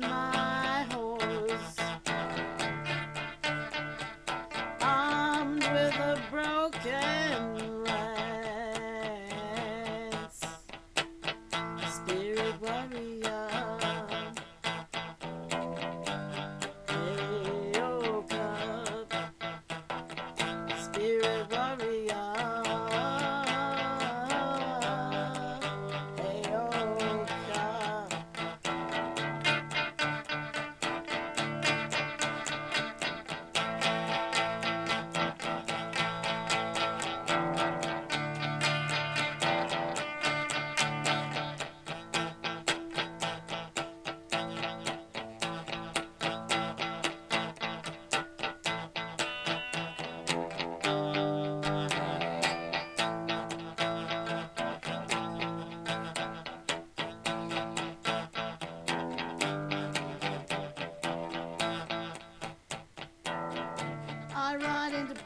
my horse. Armed with a broken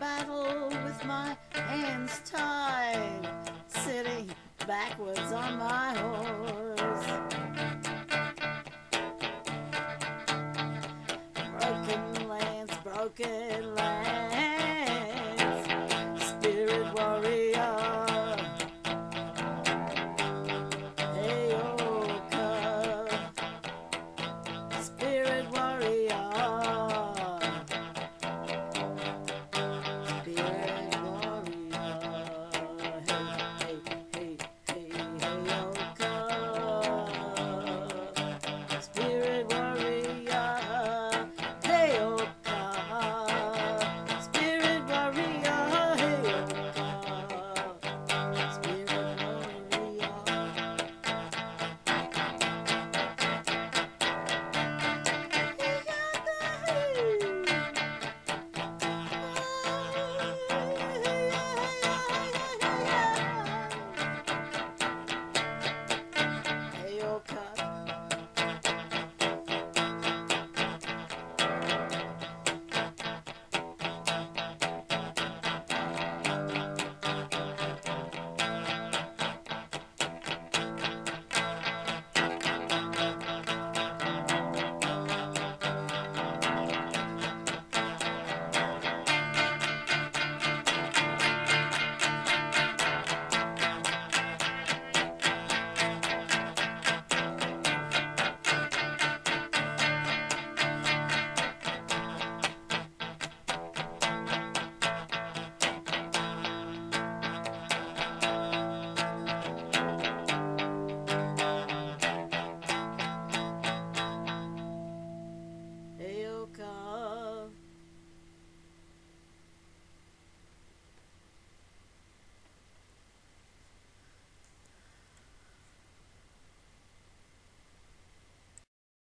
battle with my hands tied, sitting backwards on my horse.